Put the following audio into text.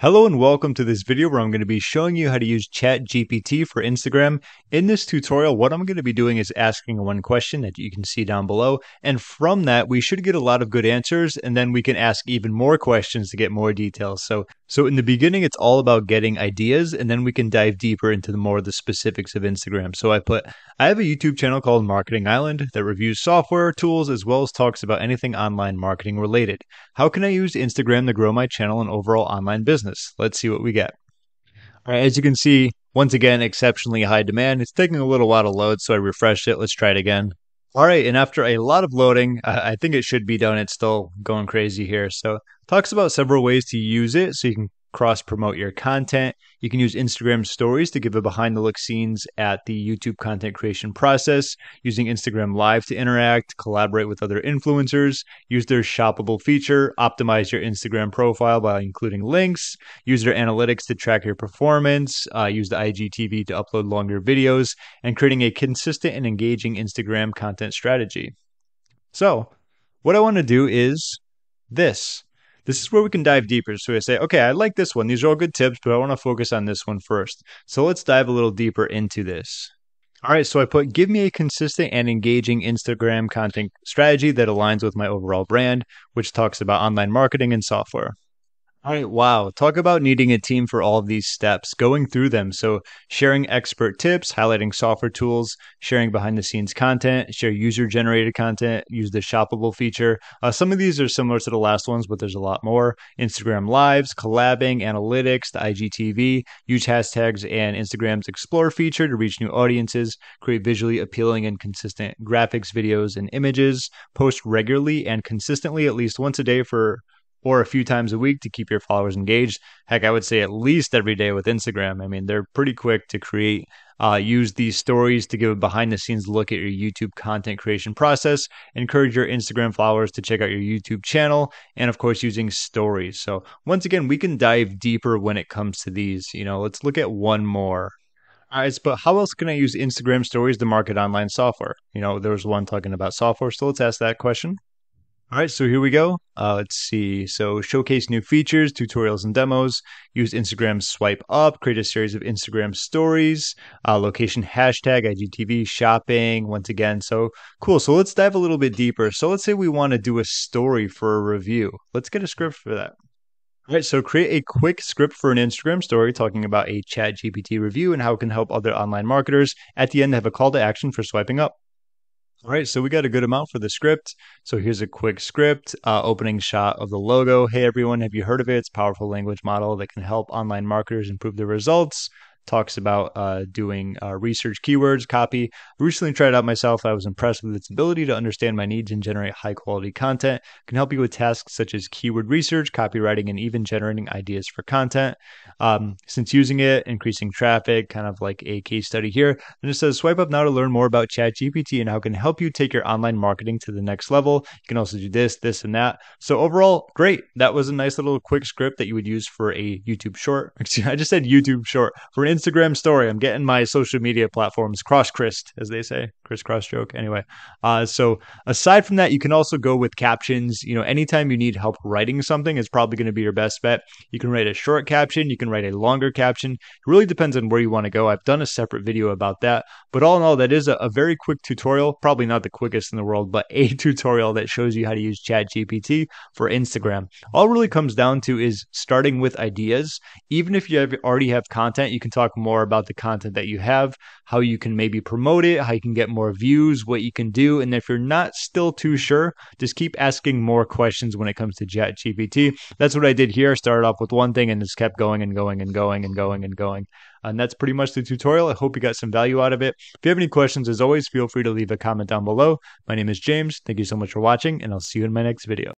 Hello and welcome to this video where I'm going to be showing you how to use ChatGPT for Instagram. In this tutorial, what I'm going to be doing is asking one question that you can see down below. And from that, we should get a lot of good answers and then we can ask even more questions to get more details. So, so in the beginning, it's all about getting ideas and then we can dive deeper into the more of the specifics of Instagram. So I put, I have a YouTube channel called Marketing Island that reviews software, tools, as well as talks about anything online marketing related. How can I use Instagram to grow my channel and overall online business? Let's see what we get. All right, as you can see, once again, exceptionally high demand. It's taking a little while to load, so I refreshed it. Let's try it again. All right, and after a lot of loading, I think it should be done. It's still going crazy here. So talks about several ways to use it so you can cross promote your content. You can use Instagram stories to give a behind the look scenes at the YouTube content creation process, using Instagram Live to interact, collaborate with other influencers, use their shoppable feature, optimize your Instagram profile by including links, use their analytics to track your performance, uh, use the IGTV to upload longer videos, and creating a consistent and engaging Instagram content strategy. So, what I want to do is this. This is where we can dive deeper. So we say, okay, I like this one. These are all good tips, but I want to focus on this one first. So let's dive a little deeper into this. All right, so I put give me a consistent and engaging Instagram content strategy that aligns with my overall brand, which talks about online marketing and software. All right, wow. Talk about needing a team for all of these steps, going through them. So, sharing expert tips, highlighting software tools, sharing behind the scenes content, share user generated content, use the shoppable feature. Uh, some of these are similar to the last ones, but there's a lot more. Instagram lives, collabing, analytics, the IGTV, use hashtags and Instagram's explore feature to reach new audiences, create visually appealing and consistent graphics, videos, and images, post regularly and consistently at least once a day for or a few times a week to keep your followers engaged. Heck, I would say at least every day with Instagram. I mean, they're pretty quick to create. Uh, use these stories to give a behind the scenes look at your YouTube content creation process. Encourage your Instagram followers to check out your YouTube channel, and of course, using stories. So, once again, we can dive deeper when it comes to these. You know, let's look at one more. All right, but how else can I use Instagram stories to market online software? You know, there was one talking about software, so let's ask that question. All right, so here we go. Uh, let's see. So, showcase new features, tutorials, and demos. Use Instagram swipe up. Create a series of Instagram stories. Uh, location hashtag IGTV shopping. Once again, so cool. So let's dive a little bit deeper. So let's say we want to do a story for a review. Let's get a script for that. All right, so create a quick script for an Instagram story talking about a ChatGPT review and how it can help other online marketers. At the end, have a call to action for swiping up. All right, so we got a good amount for the script. So here's a quick script, uh, opening shot of the logo. Hey everyone, have you heard of it? It's a powerful language model that can help online marketers improve their results talks about uh, doing uh, research keywords, copy. Recently tried it out myself. I was impressed with its ability to understand my needs and generate high quality content. It can help you with tasks such as keyword research, copywriting, and even generating ideas for content. Um, since using it, increasing traffic, kind of like a case study here. Then it says swipe up now to learn more about ChatGPT and how it can help you take your online marketing to the next level. You can also do this, this, and that. So overall, great. That was a nice little quick script that you would use for a YouTube short. I just said YouTube short for an Instagram story. I'm getting my social media platforms cross crissed, as they say, crisscross joke. Anyway, uh, so aside from that, you can also go with captions. You know, anytime you need help writing something, is probably going to be your best bet. You can write a short caption, you can write a longer caption. It really depends on where you want to go. I've done a separate video about that, but all in all, that is a, a very quick tutorial. Probably not the quickest in the world, but a tutorial that shows you how to use ChatGPT for Instagram. All really comes down to is starting with ideas. Even if you have, already have content, you can talk more about the content that you have, how you can maybe promote it, how you can get more views, what you can do. And if you're not still too sure, just keep asking more questions when it comes to ChatGPT. That's what I did here. I started off with one thing and just kept going and going and going and going and going. And that's pretty much the tutorial. I hope you got some value out of it. If you have any questions, as always, feel free to leave a comment down below. My name is James. Thank you so much for watching, and I'll see you in my next video.